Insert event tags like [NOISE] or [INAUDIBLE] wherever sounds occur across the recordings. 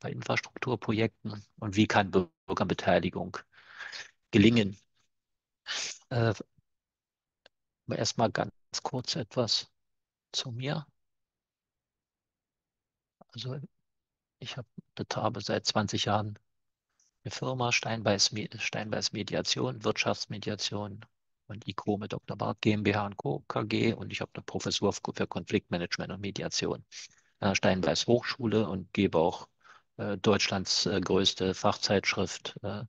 bei Infrastrukturprojekten und wie kann Bürgerbeteiligung gelingen. Äh, erstmal ganz kurz etwas zu mir. Also ich habe betreibe seit 20 Jahren eine Firma, Steinbeiß, Steinbeiß Mediation, Wirtschaftsmediation und ICO mit Dr. Barth GmbH und Co. KG und ich habe eine Professur für Konfliktmanagement und Mediation an der Steinbeiß Hochschule und gebe auch Deutschlands äh, größte Fachzeitschrift äh,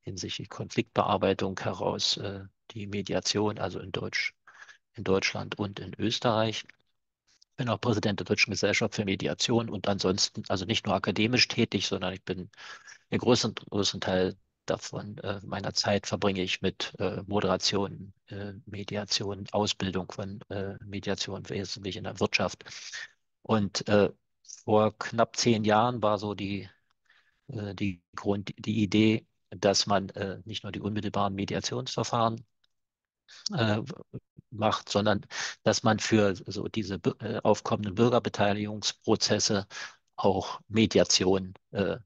hinsichtlich Konfliktbearbeitung heraus, äh, die Mediation, also in Deutsch, in Deutschland und in Österreich bin auch Präsident der Deutschen Gesellschaft für Mediation und ansonsten, also nicht nur akademisch tätig, sondern ich bin den größten, größten Teil davon äh, meiner Zeit verbringe ich mit äh, Moderation, äh, Mediation, Ausbildung von äh, Mediation, wesentlich in der Wirtschaft. Und äh, vor knapp zehn Jahren war so die, äh, die, Grund, die Idee, dass man nicht nur die unmittelbaren Mediationsverfahren macht, sondern dass man für so diese äh, aufkommenden Bürgerbeteiligungsprozesse auch Mediation äh,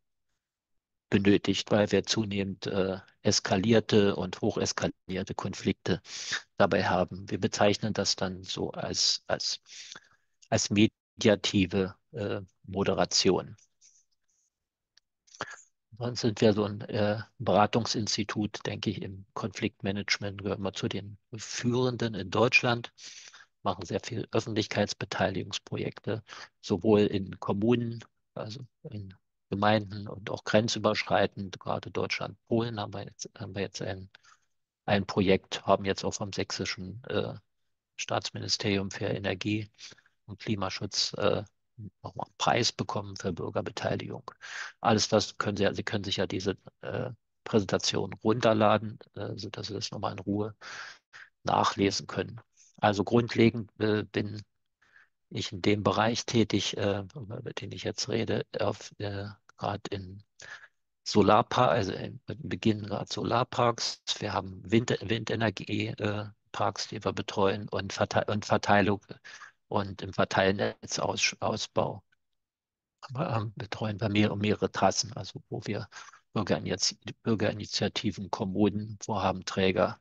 benötigt, weil wir zunehmend äh, eskalierte und hocheskalierte Konflikte dabei haben. Wir bezeichnen das dann so als, als, als mediative äh, Moderation. Sonst sind wir so ein äh, Beratungsinstitut, denke ich, im Konfliktmanagement, gehören wir zu den führenden in Deutschland, machen sehr viel Öffentlichkeitsbeteiligungsprojekte, sowohl in Kommunen, also in Gemeinden und auch grenzüberschreitend, gerade Deutschland, Polen haben wir jetzt, haben wir jetzt ein, ein Projekt, haben jetzt auch vom sächsischen äh, Staatsministerium für Energie und Klimaschutz äh, nochmal einen Preis bekommen für Bürgerbeteiligung. Alles das können Sie, Sie können sich ja diese äh, Präsentation runterladen, äh, sodass Sie das nochmal in Ruhe nachlesen können. Also grundlegend äh, bin ich in dem Bereich tätig, äh, über den ich jetzt rede, äh, gerade in Solarpark, also im Beginn gerade Solarparks. Wir haben Wind, Windenergieparks, die wir betreuen und, Verte und Verteilung und im Verteilnetzausbau ähm, betreuen wir mehr, mehrere Trassen, also wo wir Bürgerinitiativen, Kommunen, Vorhabenträger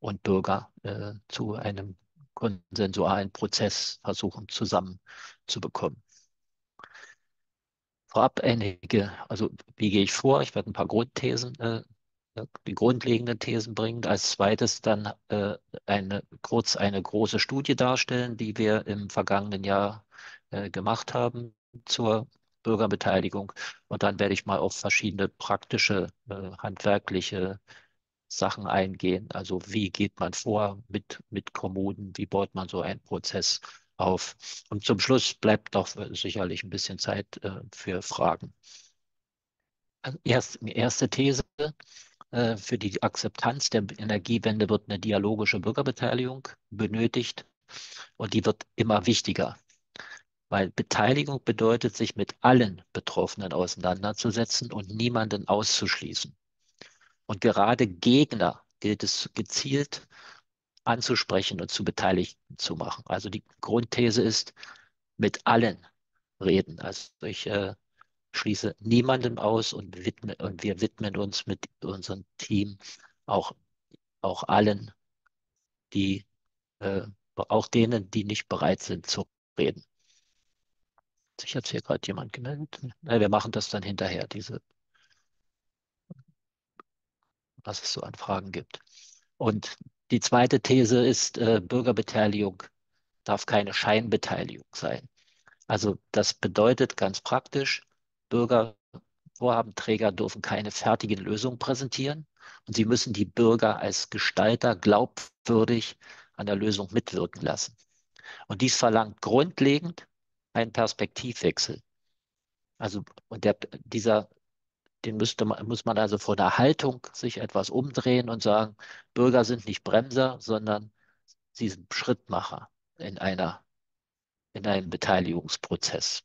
und Bürger äh, zu einem konsensualen Prozess versuchen zusammenzubekommen. Vorab einige, also wie gehe ich vor? Ich werde ein paar Grundthesen äh, die grundlegenden Thesen bringen. Als zweites dann äh, eine, kurz eine große Studie darstellen, die wir im vergangenen Jahr äh, gemacht haben zur Bürgerbeteiligung. Und dann werde ich mal auf verschiedene praktische, äh, handwerkliche Sachen eingehen. Also wie geht man vor mit, mit Kommunen? Wie baut man so einen Prozess auf? Und zum Schluss bleibt doch sicherlich ein bisschen Zeit äh, für Fragen. Erst, erste These. Äh, für die Akzeptanz der Energiewende wird eine dialogische Bürgerbeteiligung benötigt und die wird immer wichtiger, weil Beteiligung bedeutet, sich mit allen Betroffenen auseinanderzusetzen und niemanden auszuschließen. Und gerade Gegner gilt es gezielt anzusprechen und zu Beteiligten zu machen. Also die Grundthese ist, mit allen reden. Also ich äh, schließe niemanden aus und, widme, und wir widmen uns mit unserem Team auch, auch allen, die, äh, auch denen, die nicht bereit sind zu reden. Sich hat hier gerade jemand gemeldet. Na, wir machen das dann hinterher, diese, was es so an Fragen gibt. Und die zweite These ist, äh, Bürgerbeteiligung darf keine Scheinbeteiligung sein. Also das bedeutet ganz praktisch, Bürger, Vorhabenträger dürfen keine fertigen Lösungen präsentieren und sie müssen die Bürger als Gestalter glaubwürdig an der Lösung mitwirken lassen. Und dies verlangt grundlegend einen Perspektivwechsel. Also und der, dieser, den müsste man, muss man also vor der Haltung sich etwas umdrehen und sagen, Bürger sind nicht Bremser, sondern sie sind Schrittmacher in einer in einem Beteiligungsprozess.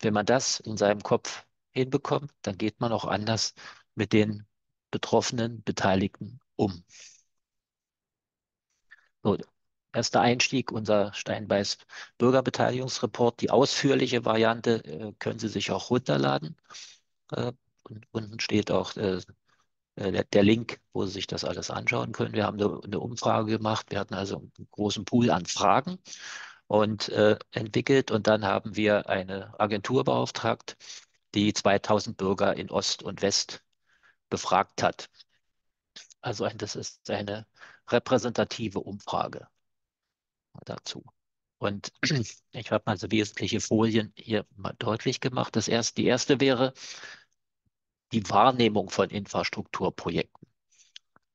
Wenn man das in seinem Kopf hinbekommt, dann geht man auch anders mit den betroffenen Beteiligten um. So, erster Einstieg, unser Steinbeiß Bürgerbeteiligungsreport. Die ausführliche Variante äh, können Sie sich auch runterladen. Äh, und unten steht auch äh, äh, der, der, Link, wo Sie sich das alles anschauen können. Wir haben eine, eine Umfrage gemacht. Wir hatten also einen großen Pool an Fragen und äh, entwickelt. Und dann haben wir eine Agentur beauftragt, die 2000 Bürger in Ost und West befragt hat. Also das ist eine repräsentative Umfrage dazu. Und [CLEARS THROAT] ich habe mal so wesentliche Folien hier mal deutlich gemacht. Das erste, die erste wäre die Wahrnehmung von Infrastrukturprojekten.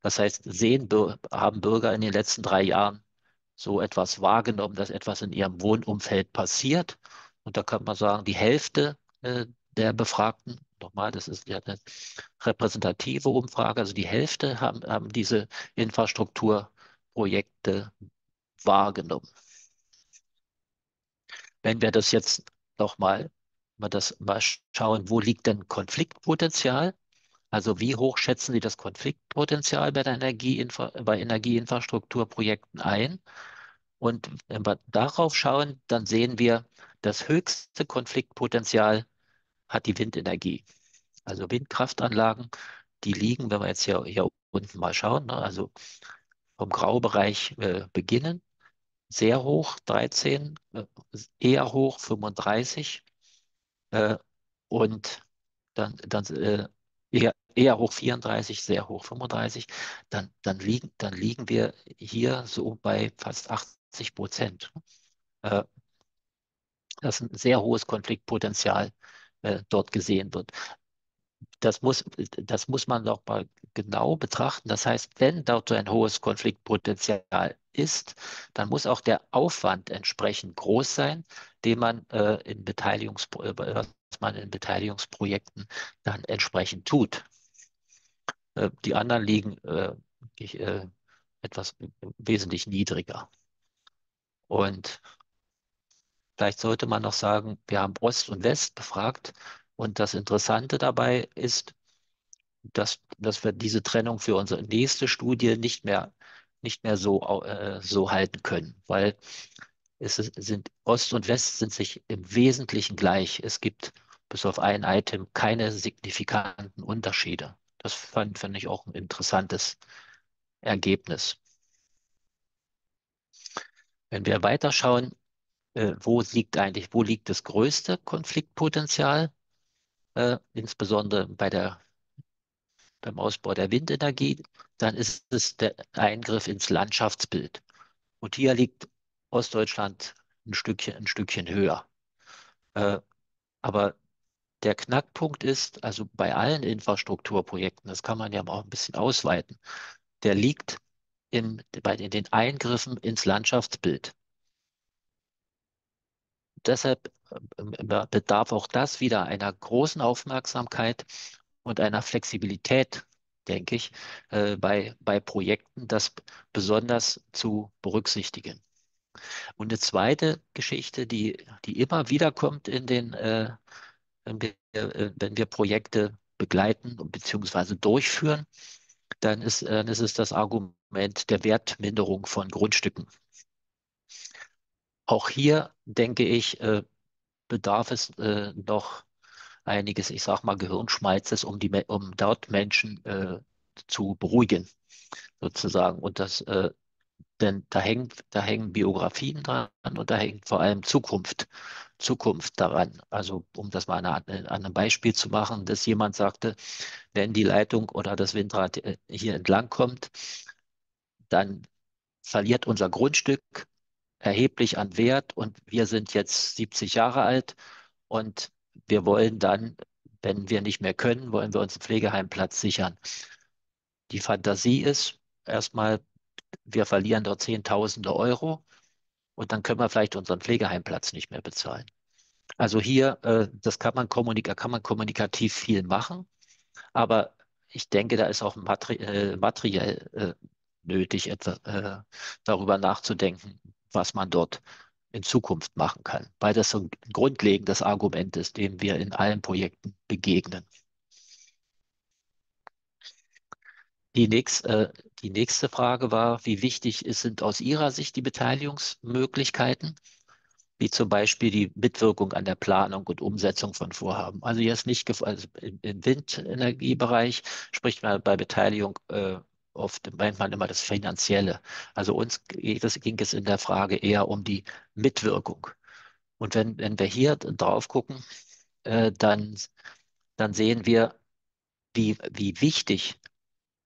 Das heißt, sehen, haben Bürger in den letzten drei Jahren so etwas wahrgenommen, dass etwas in ihrem Wohnumfeld passiert. Und da kann man sagen, die Hälfte äh, der Befragten, nochmal, das ist ja eine repräsentative Umfrage, also die Hälfte haben, haben diese Infrastrukturprojekte wahrgenommen. Wenn wir das jetzt nochmal mal das mal schauen, wo liegt denn Konfliktpotenzial? Also wie hoch schätzen Sie das Konfliktpotenzial bei, Energieinfra bei Energieinfrastrukturprojekten ein? Und wenn wir darauf schauen, dann sehen wir, das höchste Konfliktpotenzial hat die Windenergie. Also Windkraftanlagen, die liegen, wenn wir jetzt hier, hier unten mal schauen, ne, also vom Graubereich äh, beginnen, sehr hoch, 13, äh, eher hoch, 35 äh, und dann, dann äh, eher, eher hoch 34, sehr hoch 35, dann, dann, liegen, dann liegen wir hier so bei fast 80 Prozent. Äh, dass ein sehr hohes Konfliktpotenzial äh, dort gesehen wird. Das muss, das muss man noch mal genau betrachten. Das heißt, wenn dort so ein hohes Konfliktpotenzial ist, dann muss auch der Aufwand entsprechend groß sein, den man äh, in Beteiligungs äh, man in Beteiligungsprojekten dann entsprechend tut. Äh, die anderen liegen äh, äh, etwas wesentlich niedriger. Und vielleicht sollte man noch sagen, wir haben Ost und West befragt. Und das Interessante dabei ist, dass, dass wir diese Trennung für unsere nächste Studie nicht mehr, nicht mehr so, äh, so halten können, weil es sind Ost und West sind sich im Wesentlichen gleich. Es gibt bis auf ein Item keine signifikanten Unterschiede. Das fand, fand ich auch ein interessantes Ergebnis. Wenn wir weiterschauen, äh, wo liegt eigentlich, wo liegt das größte Konfliktpotenzial, äh, insbesondere bei der, beim Ausbau der Windenergie, dann ist es der Eingriff ins Landschaftsbild. Und hier liegt Ostdeutschland ein Stückchen, ein Stückchen höher. Äh, aber der Knackpunkt ist, also bei allen Infrastrukturprojekten, das kann man ja auch ein bisschen ausweiten, der liegt in, bei den Eingriffen ins Landschaftsbild. Deshalb äh, bedarf auch das wieder einer großen Aufmerksamkeit und einer Flexibilität, denke ich, äh, bei, bei Projekten, das besonders zu berücksichtigen. Und eine zweite Geschichte, die, die immer wieder kommt in den, äh, wenn, wir, äh, wenn wir Projekte begleiten bzw. durchführen, dann ist, dann ist es das Argument der Wertminderung von Grundstücken. Auch hier denke ich, äh, bedarf es äh, noch einiges, ich sage mal, Gehirnschmalzes, um, die, um dort Menschen äh, zu beruhigen, sozusagen. Und das äh, denn da hängen, da hängen Biografien dran und da hängt vor allem Zukunft, Zukunft daran. Also um das mal an, einem Beispiel zu machen, dass jemand sagte, wenn die Leitung oder das Windrad äh, hier entlang kommt, dann verliert unser Grundstück erheblich an Wert und wir sind jetzt 70 Jahre alt und wir wollen dann, wenn wir nicht mehr können, wollen wir uns einen Pflegeheimplatz sichern. Die Fantasie ist erstmal wir verlieren dort Zehntausende Euro und dann können wir vielleicht unseren Pflegeheimplatz nicht mehr bezahlen. Also hier, äh, das kann man, kann man kommunikativ viel machen, aber ich denke, da ist auch materi äh, materiell äh, nötig, etwa, äh, darüber nachzudenken, was man dort in Zukunft machen kann, weil das so ein grundlegendes Argument ist, dem wir in allen Projekten begegnen. Die nächste, äh, die nächste Frage war, wie wichtig sind aus Ihrer Sicht die Beteiligungsmöglichkeiten? wie zum Beispiel die Mitwirkung an der Planung und Umsetzung von Vorhaben. Also jetzt nicht also im Windenergiebereich spricht man bei Beteiligung äh, oft meint man immer das Finanzielle. Also uns das ging es in der Frage eher um die Mitwirkung. Und wenn, wenn wir hier drauf gucken, äh, dann, dann sehen wir, wie, wie wichtig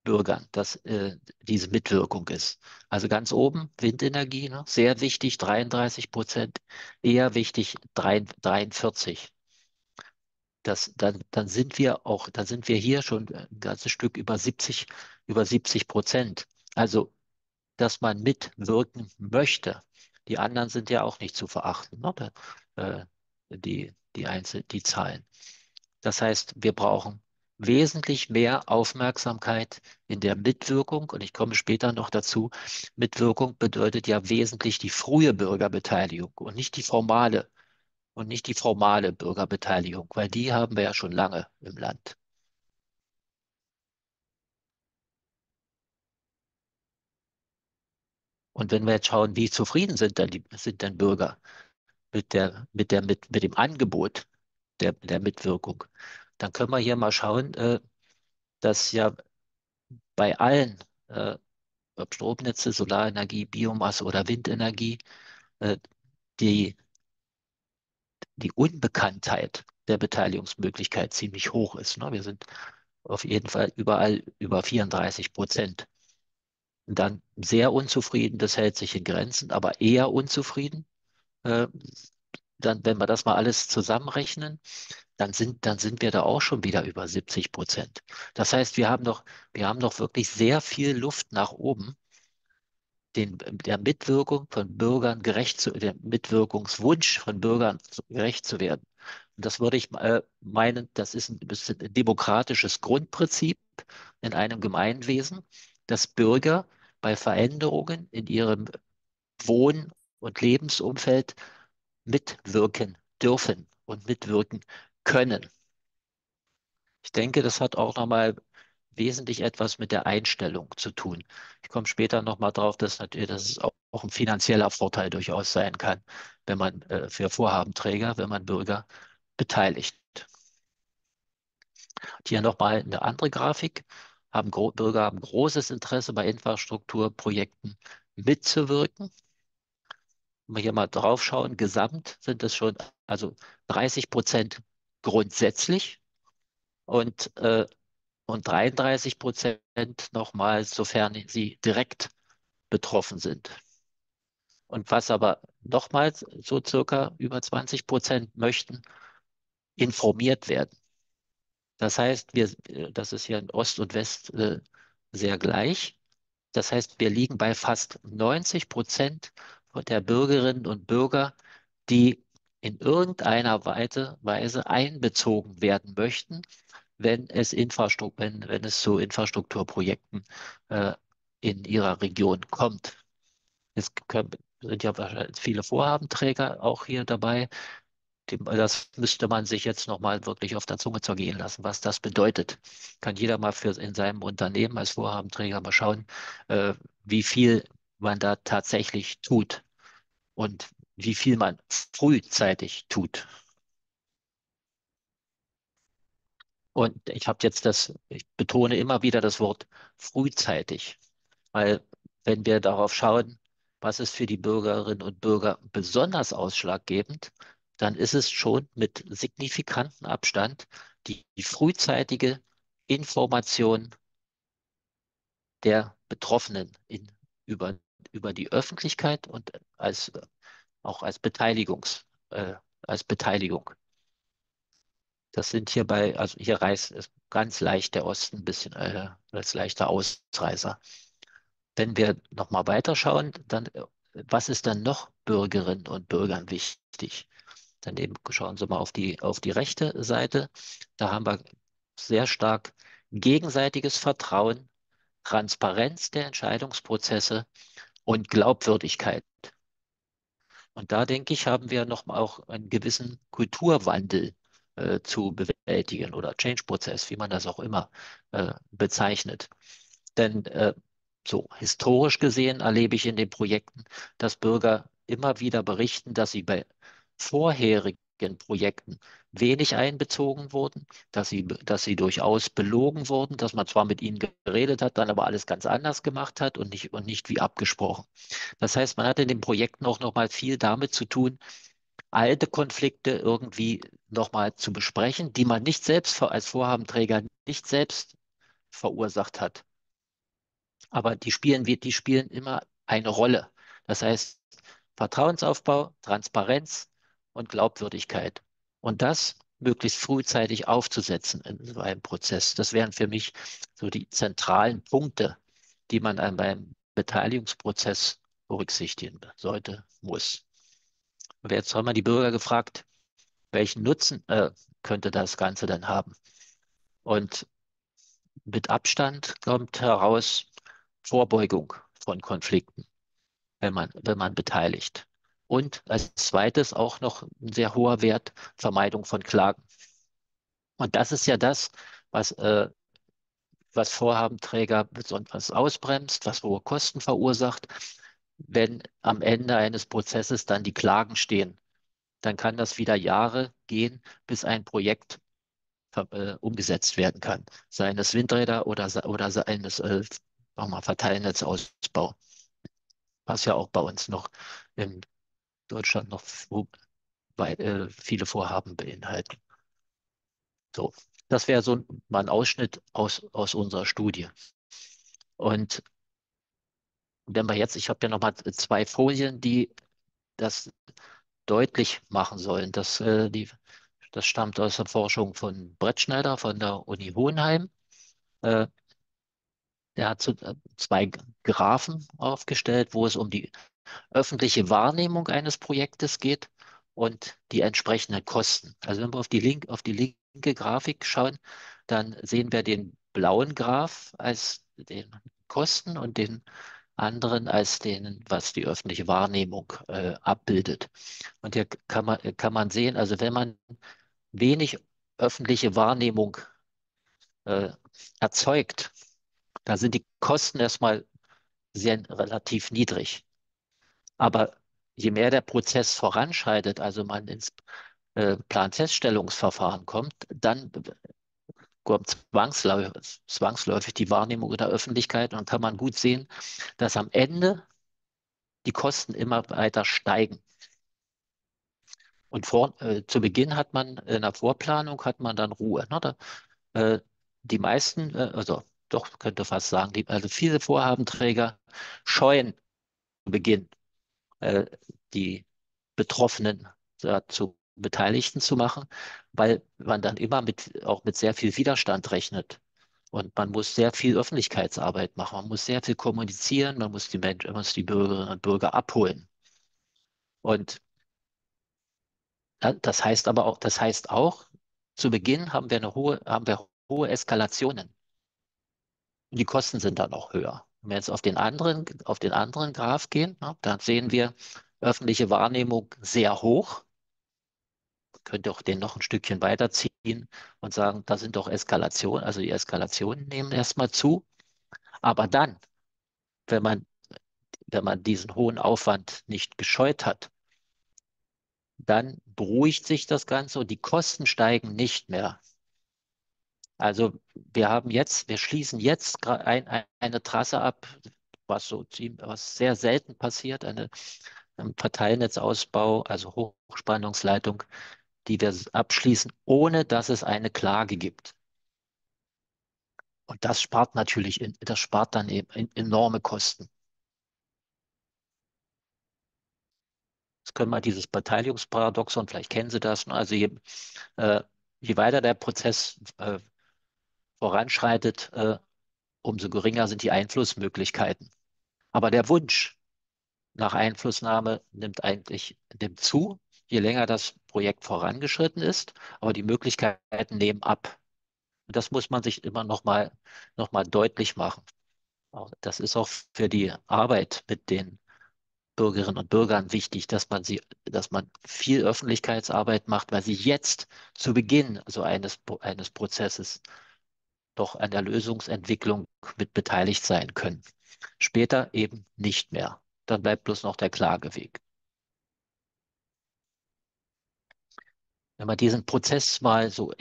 Bürgern, dass äh, diese Mitwirkung ist. Also ganz oben Windenergie, ne? sehr wichtig, 33 Prozent, eher wichtig, 43. Das, dann, dann sind wir auch, dann sind wir hier schon ein ganzes Stück über 70, über 70 Prozent. Also, dass man mitwirken möchte. Die anderen sind ja auch nicht zu verachten, ne? äh, die, die, Einzel die Zahlen. Das heißt, wir brauchen wesentlich mehr Aufmerksamkeit in der Mitwirkung. Und ich komme später noch dazu. Mitwirkung bedeutet ja wesentlich die frühe Bürgerbeteiligung und nicht die formale und nicht die formale Bürgerbeteiligung, weil die haben wir ja schon lange im Land. Und wenn wir jetzt schauen, wie zufrieden sind denn, die, sind denn Bürger mit, der, mit, der, mit, mit dem Angebot der, der Mitwirkung, dann können wir hier mal schauen, äh, dass ja bei allen, äh, ob Stromnetze, Solarenergie, Biomasse oder Windenergie, äh, die, die Unbekanntheit der Beteiligungsmöglichkeit ziemlich hoch ist. Ne? Wir sind auf jeden Fall überall über 34 Prozent. Dann sehr unzufrieden, das hält sich in Grenzen, aber eher unzufrieden. Äh, dann, wenn wir das mal alles zusammenrechnen, dann sind, dann sind wir da auch schon wieder über 70 Prozent. Das heißt, wir haben noch, wir haben noch wirklich sehr viel Luft nach oben, den, der Mitwirkung von Bürgern gerecht zu, der Mitwirkungswunsch von Bürgern gerecht zu werden. Und das würde ich äh, meinen, das ist ein, das ein demokratisches Grundprinzip in einem Gemeinwesen, dass Bürger bei Veränderungen in ihrem Wohn- und Lebensumfeld mitwirken dürfen und mitwirken können. Ich denke, das hat auch nochmal wesentlich etwas mit der Einstellung zu tun. Ich komme später nochmal drauf, dass natürlich, dass es auch, auch, ein finanzieller Vorteil durchaus sein kann, wenn man äh, für Vorhabenträger, wenn man Bürger beteiligt. Hier nochmal eine andere Grafik. Haben Bürger haben großes Interesse bei Infrastrukturprojekten mitzuwirken. Wenn wir hier mal drauf schauen, gesamt sind es schon also 30 Prozent grundsätzlich und, äh, und 33 Prozent nochmal, sofern sie direkt betroffen sind. Und was aber nochmals so circa über 20 Prozent möchten, informiert werden. Das heißt, wir, das ist hier in Ost und West äh, sehr gleich. Das heißt, wir liegen bei fast 90 Prozent der Bürgerinnen und Bürger, die in irgendeiner Weise einbezogen werden möchten, wenn es, Infrastruktur, wenn, wenn es zu Infrastrukturprojekten äh, in ihrer Region kommt. Es sind ja wahrscheinlich viele Vorhabenträger auch hier dabei. Das müsste man sich jetzt nochmal wirklich auf der Zunge zergehen lassen, was das bedeutet. Kann jeder mal für in seinem Unternehmen als Vorhabenträger mal schauen, äh, wie viel man da tatsächlich tut und wie viel man frühzeitig tut. Und ich habe jetzt das, ich betone immer wieder das Wort frühzeitig, weil wenn wir darauf schauen, was ist für die Bürgerinnen und Bürger besonders ausschlaggebend, dann ist es schon mit signifikantem Abstand die, die frühzeitige Information der Betroffenen in, über, über die Öffentlichkeit und als auch als Beteiligungs, äh, als Beteiligung. Das sind hier bei, also hier reißt es ganz leicht der Osten ein bisschen äh, als leichter Ausreißer. Wenn wir nochmal weiterschauen, dann was ist dann noch Bürgerinnen und Bürgern wichtig? Dann eben schauen Sie mal auf die, auf die rechte Seite. Da haben wir sehr stark gegenseitiges Vertrauen, Transparenz der Entscheidungsprozesse und Glaubwürdigkeit. Und da denke ich, haben wir noch auch einen gewissen Kulturwandel äh, zu bewältigen oder Change-Prozess, wie man das auch immer äh, bezeichnet. Denn äh, so historisch gesehen erlebe ich in den Projekten, dass Bürger immer wieder berichten, dass sie bei vorherigen Projekten wenig einbezogen wurden, dass sie, dass sie durchaus belogen wurden, dass man zwar mit ihnen geredet hat, dann aber alles ganz anders gemacht hat und nicht, und nicht wie abgesprochen. Das heißt, man hat in den Projekten auch noch mal viel damit zu tun, alte Konflikte irgendwie noch mal zu besprechen, die man nicht selbst als Vorhabenträger nicht selbst verursacht hat. Aber die spielen, die spielen immer eine Rolle. Das heißt, Vertrauensaufbau, Transparenz und Glaubwürdigkeit. Und das möglichst frühzeitig aufzusetzen in so einem Prozess. Das wären für mich so die zentralen Punkte, die man an beim Beteiligungsprozess berücksichtigen sollte, muss. Und jetzt haben wir die Bürger gefragt, welchen Nutzen äh, könnte das Ganze dann haben? Und mit Abstand kommt heraus Vorbeugung von Konflikten, wenn man, wenn man beteiligt. Und als zweites auch noch ein sehr hoher Wert, Vermeidung von Klagen. Und das ist ja das, was, äh, was Vorhabenträger besonders ausbremst, was hohe Kosten verursacht. Wenn am Ende eines Prozesses dann die Klagen stehen, dann kann das wieder Jahre gehen, bis ein Projekt äh, umgesetzt werden kann. Seien es Windräder oder, oder seien es äh, Verteilnetzausbau, was ja auch bei uns noch in Deutschland noch äh, viele Vorhaben beinhalten. So, das wäre so mal ein Ausschnitt aus, aus unserer Studie. Und wenn wir jetzt, ich habe ja noch mal zwei Folien, die das deutlich machen sollen. Das, äh, die, das stammt aus der Forschung von Brettschneider von der Uni Hohenheim. Äh, der hat so, äh, zwei Graphen aufgestellt, wo es um die öffentliche Wahrnehmung eines Projektes geht und die entsprechenden Kosten. Also wenn wir auf die, Link, auf die linke Grafik schauen, dann sehen wir den blauen Graph als den Kosten und den anderen als den, was die öffentliche Wahrnehmung äh, abbildet. Und hier kann man, kann man sehen, also wenn man wenig öffentliche Wahrnehmung äh, erzeugt, da sind die Kosten erstmal sehr relativ niedrig. Aber je mehr der Prozess voranschreitet, also man ins äh, Planfeststellungsverfahren kommt, dann kommt zwangsläufig, zwangsläufig die Wahrnehmung in der Öffentlichkeit und kann man gut sehen, dass am Ende die Kosten immer weiter steigen. Und vor, äh, zu Beginn hat man in der Vorplanung hat man dann Ruhe. Ne? Da, äh, die meisten, äh, also doch könnte fast sagen, die, also viele Vorhabenträger scheuen zu Beginn äh, die Betroffenen dazu Beteiligten zu machen, weil man dann immer mit, auch mit sehr viel Widerstand rechnet. Und man muss sehr viel Öffentlichkeitsarbeit machen. Man muss sehr viel kommunizieren. Man muss die Menschen, man muss die Bürgerinnen und Bürger abholen. Und das heißt aber auch, das heißt auch, zu Beginn haben wir eine hohe, haben wir hohe Eskalationen. Und die Kosten sind dann auch höher. Wenn wir jetzt auf den anderen, auf den anderen Graph gehen, ja, dann sehen wir öffentliche Wahrnehmung sehr hoch. Könnte auch den noch ein Stückchen weiterziehen und sagen, da sind doch Eskalationen, also die Eskalationen nehmen erstmal zu. Aber dann, wenn man, wenn man diesen hohen Aufwand nicht gescheut hat, dann beruhigt sich das Ganze und die Kosten steigen nicht mehr. Also wir haben jetzt, wir schließen jetzt ein, ein, eine Trasse ab, was so was sehr selten passiert, eine, ein Verteilnetzausbau, also Hochspannungsleitung, die wir abschließen, ohne dass es eine Klage gibt. Und das spart natürlich, das spart dann eben enorme Kosten. Jetzt können wir dieses Beteiligungsparadoxon, vielleicht kennen Sie das, ne? also je, äh, je weiter der Prozess äh, voranschreitet, äh, umso geringer sind die Einflussmöglichkeiten. Aber der Wunsch nach Einflussnahme nimmt eigentlich nimmt zu, je länger das Projekt vorangeschritten ist, aber die Möglichkeiten nehmen ab. Und das muss man sich immer noch mal, noch mal deutlich machen. Das ist auch für die Arbeit mit den Bürgerinnen und Bürgern wichtig, dass man sie, dass man viel Öffentlichkeitsarbeit macht, weil sie jetzt zu Beginn so eines, eines Prozesses doch an der Lösungsentwicklung mit beteiligt sein können. Später eben nicht mehr. Dann bleibt bloß noch der Klageweg. Wenn wir diesen Prozess mal so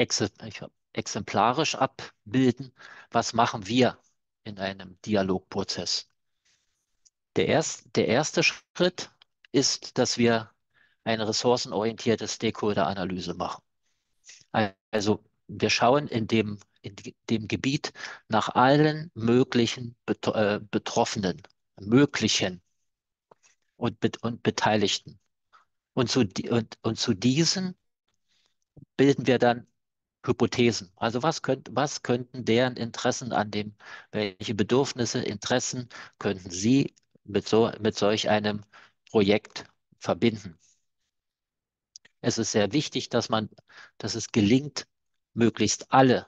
exemplarisch abbilden, was machen wir in einem Dialogprozess? Der, erst, der erste Schritt ist, dass wir eine ressourcenorientierte Stakeholder-Analyse machen. Also wir schauen in dem, in dem Gebiet nach allen möglichen äh, Betroffenen, möglichen und, und Beteiligten. Und zu, und, und zu diesen bilden wir dann Hypothesen. Also was, könnt, was könnten deren Interessen an dem, welche Bedürfnisse, Interessen könnten sie mit, so, mit solch einem Projekt verbinden? Es ist sehr wichtig, dass man, dass es gelingt, möglichst alle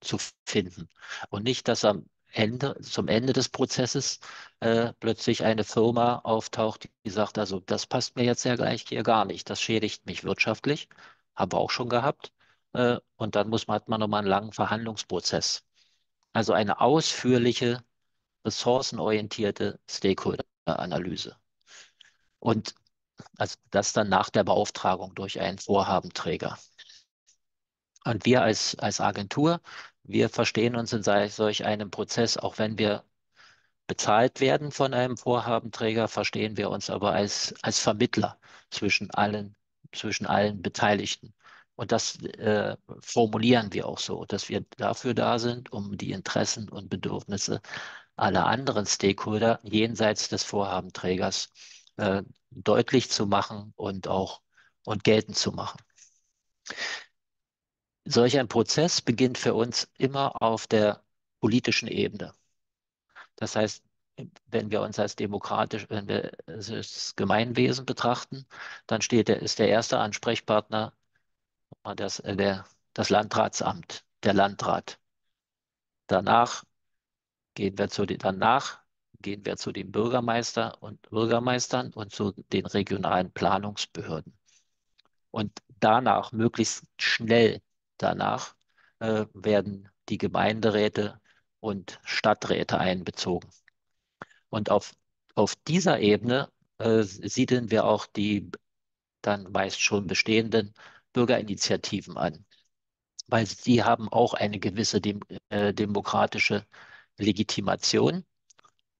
zu finden und nicht, dass am Ende, zum Ende des Prozesses äh, plötzlich eine Firma auftaucht, die sagt, also das passt mir jetzt ja gleich hier gar nicht, das schädigt mich wirtschaftlich, haben wir auch schon gehabt. Äh, und dann muss man, hat man nochmal einen langen Verhandlungsprozess. Also eine ausführliche, ressourcenorientierte Stakeholder-Analyse. Und also das dann nach der Beauftragung durch einen Vorhabenträger. Und wir als, als Agentur, wir verstehen uns in solch einem Prozess, auch wenn wir bezahlt werden von einem Vorhabenträger, verstehen wir uns aber als, als Vermittler zwischen allen, zwischen allen Beteiligten. Und das äh, formulieren wir auch so, dass wir dafür da sind, um die Interessen und Bedürfnisse aller anderen Stakeholder jenseits des Vorhabenträgers äh, deutlich zu machen und auch und geltend zu machen. Solch ein Prozess beginnt für uns immer auf der politischen Ebene. Das heißt, wenn wir uns als demokratisch, wenn wir das Gemeinwesen betrachten, dann steht der, ist der erste Ansprechpartner das, äh, der, das Landratsamt, der Landrat. Danach gehen wir zu den, danach gehen wir zu den Bürgermeister und Bürgermeistern und zu den regionalen Planungsbehörden. Und danach, möglichst schnell danach, äh, werden die Gemeinderäte und Stadträte einbezogen. Und auf, auf dieser Ebene äh, siedeln wir auch die dann meist schon bestehenden Bürgerinitiativen an, weil sie haben auch eine gewisse dem, äh, demokratische Legitimation.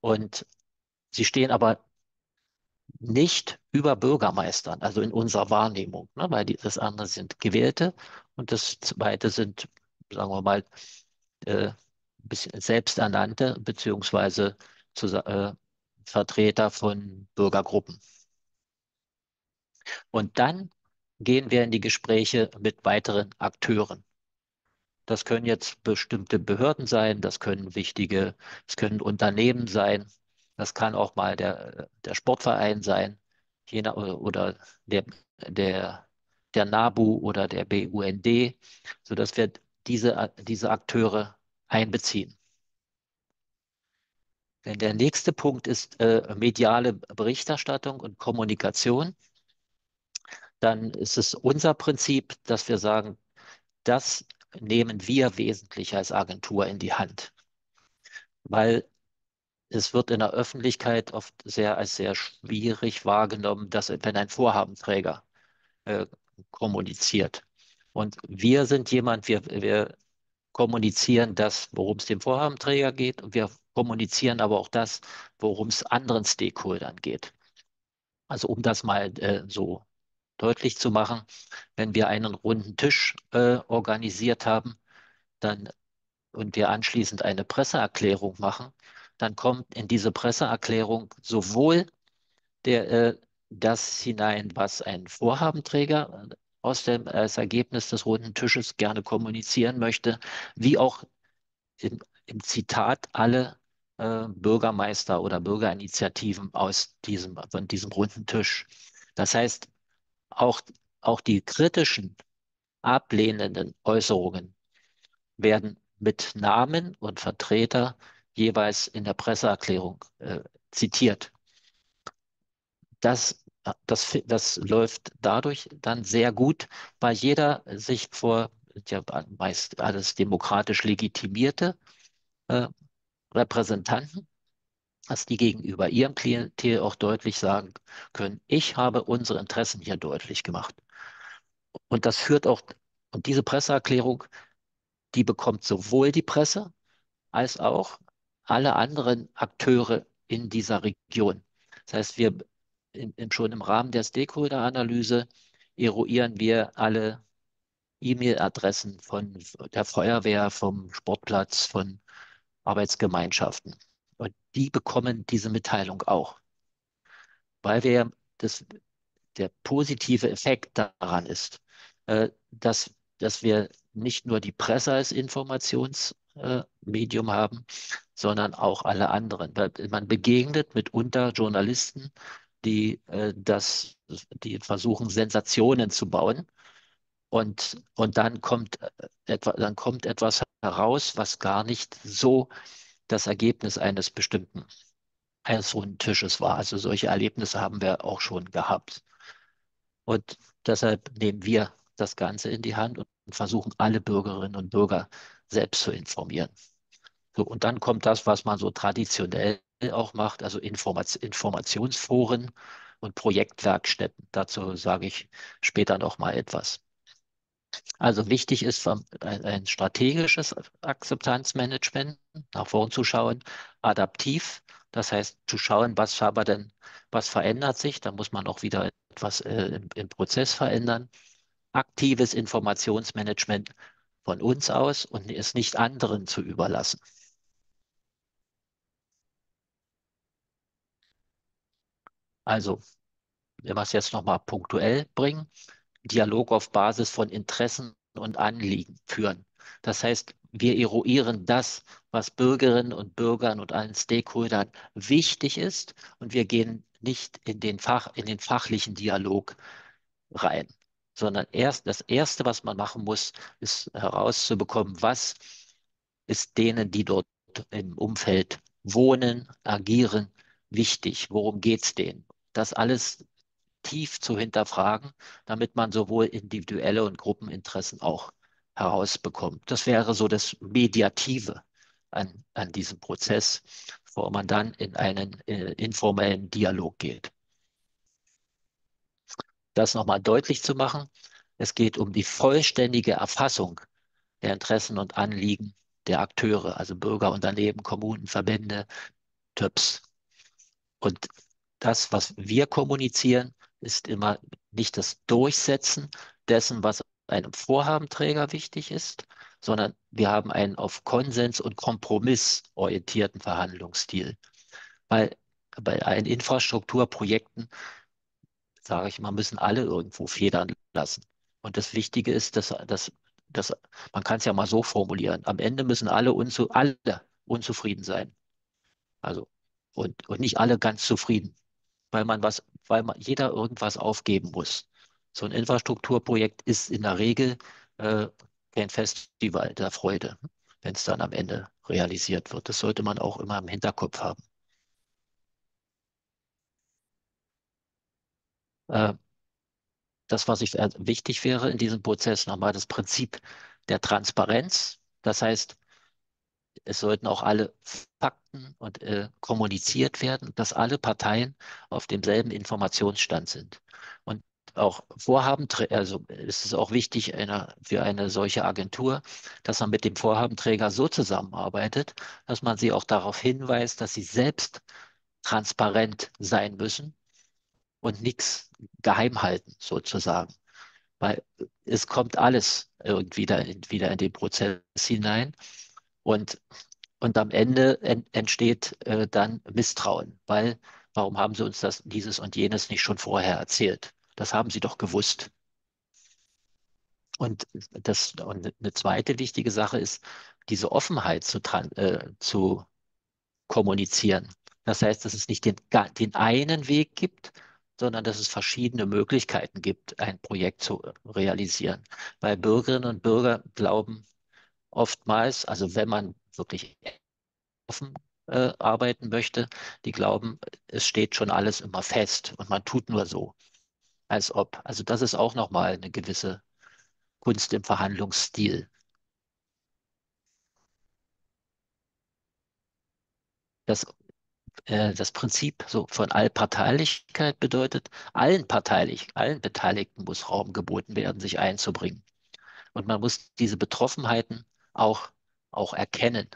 Und sie stehen aber nicht über Bürgermeistern, also in unserer Wahrnehmung, ne, weil die, das andere sind Gewählte das zweite sind, sagen wir mal, äh, selbsternannte beziehungsweise äh, Vertreter von Bürgergruppen. Und dann gehen wir in die Gespräche mit weiteren Akteuren. Das können jetzt bestimmte Behörden sein, das können wichtige, es können Unternehmen sein, das kann auch mal der, der Sportverein sein, jener, oder der, der, der NABU oder der BUND, sodass wir diese, diese Akteure einbeziehen. Denn der nächste Punkt ist äh, mediale Berichterstattung und Kommunikation dann ist es unser Prinzip, dass wir sagen, das nehmen wir wesentlich als Agentur in die Hand. Weil es wird in der Öffentlichkeit oft sehr als sehr schwierig wahrgenommen, dass wenn ein Vorhabenträger äh, kommuniziert. Und wir sind jemand, wir, wir kommunizieren das, worum es dem Vorhabenträger geht. Und wir kommunizieren aber auch das, worum es anderen Stakeholdern geht. Also um das mal äh, so deutlich zu machen, wenn wir einen runden Tisch äh, organisiert haben, dann und wir anschließend eine Presseerklärung machen, dann kommt in diese Presseerklärung sowohl der, äh, das hinein, was ein Vorhabenträger aus dem als Ergebnis des runden Tisches gerne kommunizieren möchte, wie auch im, im Zitat alle äh, Bürgermeister oder Bürgerinitiativen aus diesem, von diesem runden Tisch. Das heißt, auch, auch die kritischen, ablehnenden Äußerungen werden mit Namen und Vertreter jeweils in der Presseerklärung äh, zitiert. Das, das, das läuft dadurch dann sehr gut, weil jeder sich vor ja, meist alles demokratisch legitimierte äh, Repräsentanten dass die gegenüber ihrem Klientel auch deutlich sagen können, ich habe unsere Interessen hier deutlich gemacht. Und das führt auch, und diese Presseerklärung, die bekommt sowohl die Presse als auch alle anderen Akteure in dieser Region. Das heißt, wir in, in, schon im Rahmen der Stakeholder-Analyse eruieren wir alle E-Mail-Adressen von der Feuerwehr, vom Sportplatz, von Arbeitsgemeinschaften. Und die bekommen diese Mitteilung auch. Weil wir das, der positive Effekt daran ist, äh, dass, dass wir nicht nur die Presse als Informationsmedium äh, haben, sondern auch alle anderen. Man begegnet mitunter Journalisten, die äh, das, die versuchen, Sensationen zu bauen. Und, und dann kommt etwa, dann kommt etwas heraus, was gar nicht so das Ergebnis eines bestimmten eines runden Tisches war. Also solche Erlebnisse haben wir auch schon gehabt. Und deshalb nehmen wir das Ganze in die Hand und versuchen alle Bürgerinnen und Bürger selbst zu informieren. So, und dann kommt das, was man so traditionell auch macht, also Informat Informationsforen und Projektwerkstätten. Dazu sage ich später noch mal etwas. Also wichtig ist ein, ein strategisches Akzeptanzmanagement, nach vorn zu schauen, adaptiv, das heißt zu schauen, was aber denn, was verändert sich, da muss man auch wieder etwas äh, im, im Prozess verändern. Aktives Informationsmanagement von uns aus und es nicht anderen zu überlassen. Also, wenn wir es jetzt nochmal punktuell bringen, Dialog auf Basis von Interessen und Anliegen führen. Das heißt, wir eruieren das, was Bürgerinnen und Bürgern und allen Stakeholdern wichtig ist und wir gehen nicht in den, Fach, in den fachlichen Dialog rein, sondern erst das Erste, was man machen muss, ist herauszubekommen, was ist denen, die dort im Umfeld wohnen, agieren, wichtig, worum geht es denen. Das alles tief zu hinterfragen, damit man sowohl individuelle und Gruppeninteressen auch herausbekommt. Das wäre so das Mediative an, an diesem Prozess, bevor man dann in einen äh, informellen Dialog geht. Das nochmal deutlich zu machen, es geht um die vollständige Erfassung der Interessen und Anliegen der Akteure, also Bürger, Unternehmen, Kommunen, Verbände, TÜPs. Und das, was wir kommunizieren, ist immer nicht das Durchsetzen dessen, was einem Vorhabenträger wichtig ist, sondern wir haben einen auf Konsens und Kompromiss orientierten Verhandlungsstil. Weil bei allen Infrastrukturprojekten, sage ich mal, müssen alle irgendwo federn lassen. Und das Wichtige ist, dass, dass, dass man kann es ja mal so formulieren, am Ende müssen alle, unzu, alle unzufrieden sein. Also, und, und nicht alle ganz zufrieden weil man was, weil man jeder irgendwas aufgeben muss. So ein Infrastrukturprojekt ist in der Regel äh, kein Festival der Freude, wenn es dann am Ende realisiert wird. Das sollte man auch immer im Hinterkopf haben. Äh, das, was ich äh, wichtig wäre in diesem Prozess, nochmal das Prinzip der Transparenz. Das heißt, es sollten auch alle Fakten und äh, kommuniziert werden, dass alle Parteien auf demselben Informationsstand sind. Und auch Vorhaben, also ist es auch wichtig einer, für eine solche Agentur, dass man mit dem Vorhabenträger so zusammenarbeitet, dass man sie auch darauf hinweist, dass sie selbst transparent sein müssen und nichts geheim halten, sozusagen. Weil es kommt alles irgendwie da, wieder in den Prozess hinein. Und, und am Ende ent, entsteht äh, dann Misstrauen, weil warum haben sie uns das, dieses und jenes nicht schon vorher erzählt? Das haben sie doch gewusst. Und, das, und eine zweite wichtige Sache ist, diese Offenheit zu, äh, zu kommunizieren. Das heißt, dass es nicht den, den einen Weg gibt, sondern dass es verschiedene Möglichkeiten gibt, ein Projekt zu realisieren. Weil Bürgerinnen und Bürger glauben, oftmals, also wenn man wirklich offen äh, arbeiten möchte, die glauben, es steht schon alles immer fest und man tut nur so, als ob. Also das ist auch nochmal eine gewisse Kunst im Verhandlungsstil. Das äh, das Prinzip so von Allparteilichkeit bedeutet, allen Parteilichen, allen Beteiligten muss Raum geboten werden, sich einzubringen. Und man muss diese Betroffenheiten auch, auch erkennen,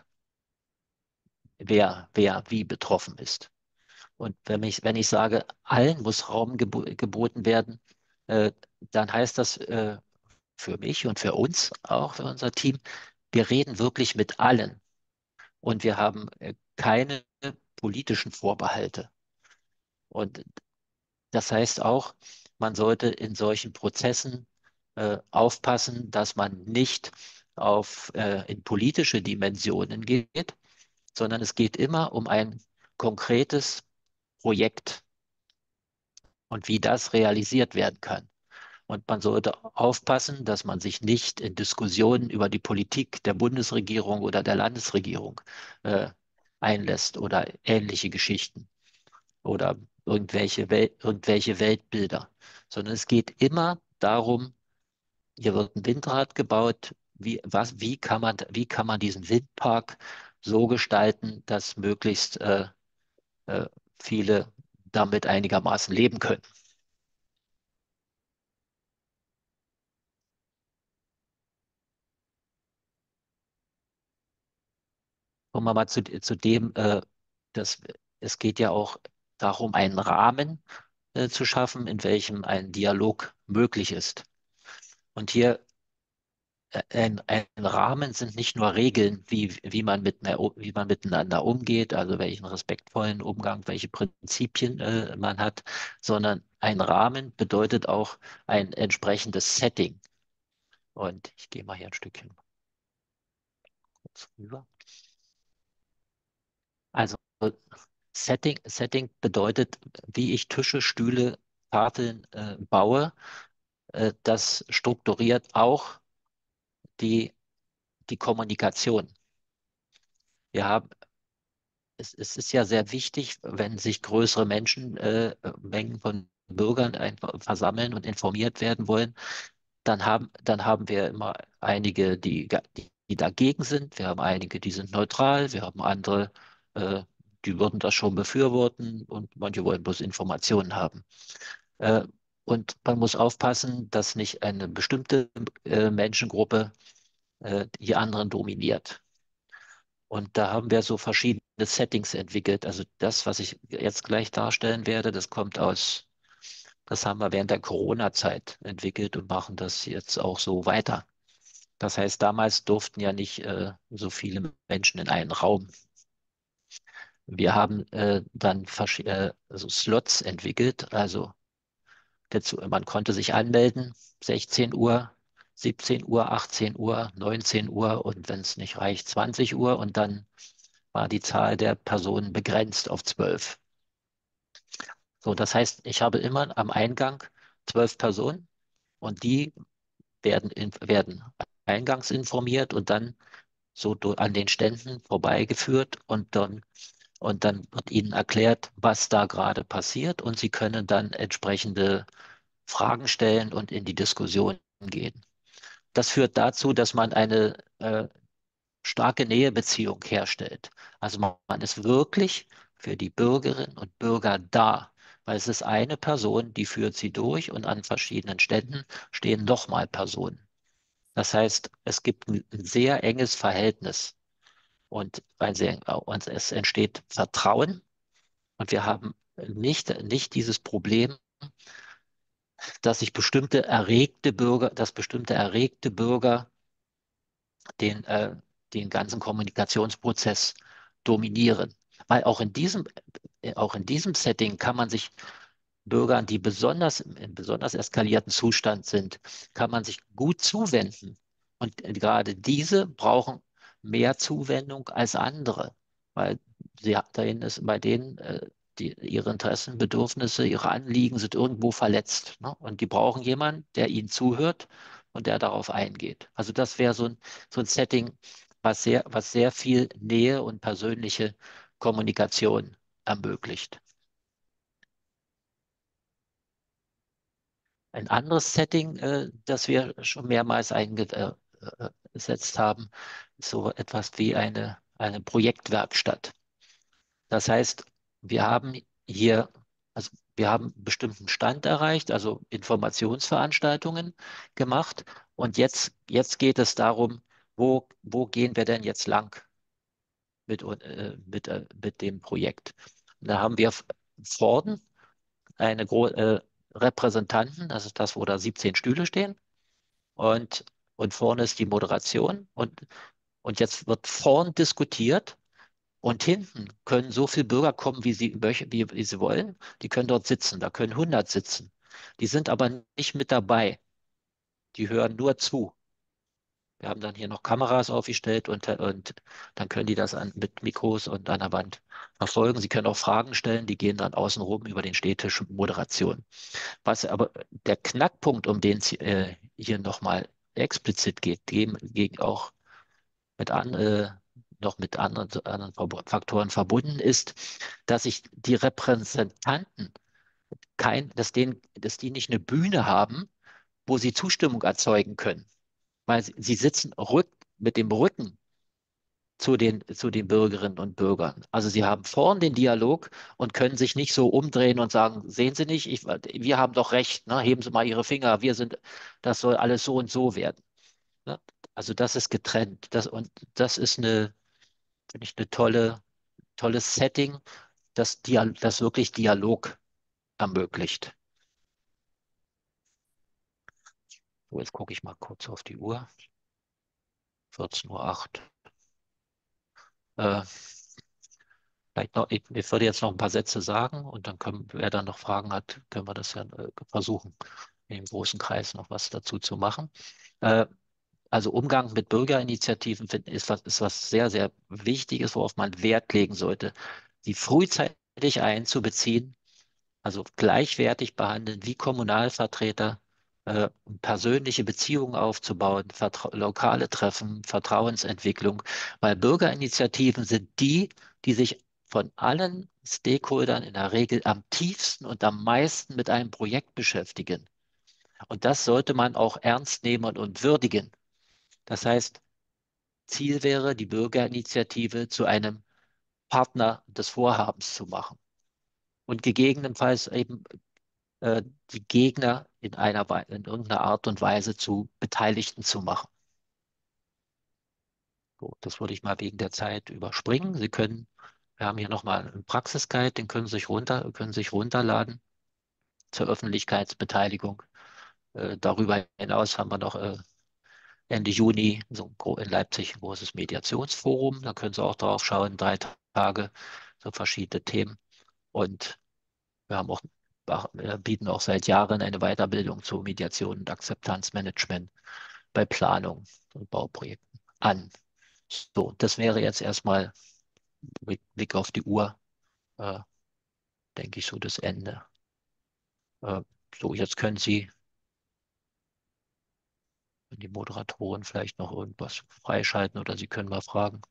wer, wer wie betroffen ist. Und wenn ich, wenn ich sage, allen muss Raum gebo geboten werden, äh, dann heißt das äh, für mich und für uns auch, für unser Team, wir reden wirklich mit allen. Und wir haben äh, keine politischen Vorbehalte. Und das heißt auch, man sollte in solchen Prozessen äh, aufpassen, dass man nicht auf, äh, in politische Dimensionen geht, sondern es geht immer um ein konkretes Projekt und wie das realisiert werden kann. Und man sollte aufpassen, dass man sich nicht in Diskussionen über die Politik der Bundesregierung oder der Landesregierung äh, einlässt oder ähnliche Geschichten oder irgendwelche, Wel irgendwelche Weltbilder, sondern es geht immer darum, hier wird ein Windrad gebaut, wie, was, wie, kann man, wie kann man diesen Windpark so gestalten, dass möglichst äh, äh, viele damit einigermaßen leben können. Kommen wir mal zu, zu dem, äh, dass es geht ja auch darum, einen Rahmen äh, zu schaffen, in welchem ein Dialog möglich ist. Und hier ein, ein Rahmen sind nicht nur Regeln, wie, wie, man mit, wie man miteinander umgeht, also welchen respektvollen Umgang, welche Prinzipien äh, man hat, sondern ein Rahmen bedeutet auch ein entsprechendes Setting. Und ich gehe mal hier ein Stückchen kurz rüber. Also Setting, Setting bedeutet, wie ich Tische, Stühle, Tafeln äh, baue. Äh, das strukturiert auch die, die Kommunikation. Wir haben, es, es ist ja sehr wichtig, wenn sich größere Menschenmengen äh, von Bürgern einfach versammeln und informiert werden wollen, dann haben, dann haben wir immer einige, die, die, dagegen sind. Wir haben einige, die sind neutral. Wir haben andere, äh, die würden das schon befürworten und manche wollen bloß Informationen haben. Äh, und man muss aufpassen, dass nicht eine bestimmte äh, Menschengruppe äh, die anderen dominiert. Und da haben wir so verschiedene Settings entwickelt. Also das, was ich jetzt gleich darstellen werde, das kommt aus, das haben wir während der Corona-Zeit entwickelt und machen das jetzt auch so weiter. Das heißt, damals durften ja nicht äh, so viele Menschen in einen Raum. Wir haben äh, dann äh, also Slots entwickelt, also dazu, man konnte sich anmelden, 16 Uhr, 17 Uhr, 18 Uhr, 19 Uhr und wenn es nicht reicht, 20 Uhr und dann war die Zahl der Personen begrenzt auf 12. So, das heißt, ich habe immer am Eingang zwölf Personen und die werden, werden eingangs informiert und dann so an den Ständen vorbeigeführt und dann, und dann wird ihnen erklärt, was da gerade passiert und sie können dann entsprechende Fragen stellen und in die Diskussion gehen. Das führt dazu, dass man eine äh, starke Nähebeziehung herstellt. Also man, man ist wirklich für die Bürgerinnen und Bürger da, weil es ist eine Person, die führt sie durch und an verschiedenen Ständen stehen nochmal Personen. Das heißt, es gibt ein sehr enges Verhältnis und, ein sehr, und es entsteht Vertrauen und wir haben nicht, nicht dieses Problem, dass sich bestimmte erregte Bürger, dass bestimmte erregte Bürger den, äh, den ganzen Kommunikationsprozess dominieren. Weil auch in diesem, äh, auch in diesem Setting kann man sich Bürgern, die besonders in besonders eskalierten Zustand sind, kann man sich gut zuwenden. Und gerade diese brauchen mehr Zuwendung als andere, weil sie, dahin ist, bei denen äh, die, ihre Interessen, Bedürfnisse, ihre Anliegen sind irgendwo verletzt. Ne? Und die brauchen jemanden, der ihnen zuhört und der darauf eingeht. Also das wäre so ein, so ein Setting, was sehr, was sehr viel Nähe und persönliche Kommunikation ermöglicht. Ein anderes Setting, äh, das wir schon mehrmals eingesetzt haben, so etwas wie eine, eine Projektwerkstatt. Das heißt, wir haben hier, also wir haben einen bestimmten Stand erreicht, also Informationsveranstaltungen gemacht. Und jetzt, jetzt geht es darum, wo, wo gehen wir denn jetzt lang mit, äh, mit, äh, mit dem Projekt? Und da haben wir vorne eine äh, Repräsentanten, das ist das, wo da 17 Stühle stehen. Und, und vorne ist die Moderation. Und, und jetzt wird vorn diskutiert und hinten können so viele Bürger kommen, wie sie, wie, wie sie wollen. Die können dort sitzen. Da können 100 sitzen. Die sind aber nicht mit dabei. Die hören nur zu. Wir haben dann hier noch Kameras aufgestellt und, und dann können die das an, mit Mikros und an der Wand verfolgen. Sie können auch Fragen stellen, die gehen dann außen rum über den Stehtisch Moderation. Was aber der Knackpunkt, um den es äh, hier nochmal explizit geht, gegen, auch mit an, äh, noch mit anderen, anderen Faktoren verbunden ist, dass sich die Repräsentanten kein, dass, denen, dass die nicht eine Bühne haben, wo sie Zustimmung erzeugen können. Weil sie, sie sitzen rück, mit dem Rücken zu den, zu den Bürgerinnen und Bürgern. Also sie haben vorn den Dialog und können sich nicht so umdrehen und sagen, sehen Sie nicht, ich, wir haben doch recht, ne? heben Sie mal Ihre Finger, wir sind, das soll alles so und so werden. Ne? Also das ist getrennt. Das, und das ist eine, finde ich, eine tolle, tolles Setting, das, das wirklich Dialog ermöglicht. So, jetzt gucke ich mal kurz auf die Uhr. 14.08 Uhr. Äh, vielleicht noch, ich, ich, würde jetzt noch ein paar Sätze sagen und dann können, wer dann noch Fragen hat, können wir das ja äh, versuchen, im großen Kreis noch was dazu zu machen. Äh, also Umgang mit Bürgerinitiativen ist was, ist was sehr, sehr Wichtiges, worauf man Wert legen sollte, sie frühzeitig einzubeziehen, also gleichwertig behandeln wie Kommunalvertreter, äh, persönliche Beziehungen aufzubauen, lokale Treffen, Vertrauensentwicklung, weil Bürgerinitiativen sind die, die sich von allen Stakeholdern in der Regel am tiefsten und am meisten mit einem Projekt beschäftigen. Und das sollte man auch ernst nehmen und würdigen. Das heißt, Ziel wäre, die Bürgerinitiative zu einem Partner des Vorhabens zu machen und gegebenenfalls eben äh, die Gegner in einer in irgendeiner Art und Weise zu Beteiligten zu machen. So, das würde ich mal wegen der Zeit überspringen. Sie können, wir haben hier nochmal einen Praxisguide, den können Sie sich runter, können sich runterladen zur Öffentlichkeitsbeteiligung. Äh, darüber hinaus haben wir noch äh, Ende Juni so in Leipzig ein großes Mediationsforum. Da können Sie auch drauf schauen, drei Tage, so verschiedene Themen. Und wir haben auch, bieten auch seit Jahren eine Weiterbildung zu Mediation und Akzeptanzmanagement bei Planung und Bauprojekten an. So, das wäre jetzt erstmal mit Blick auf die Uhr, äh, denke ich, so das Ende. Äh, so, jetzt können Sie die Moderatoren vielleicht noch irgendwas freischalten oder Sie können mal fragen.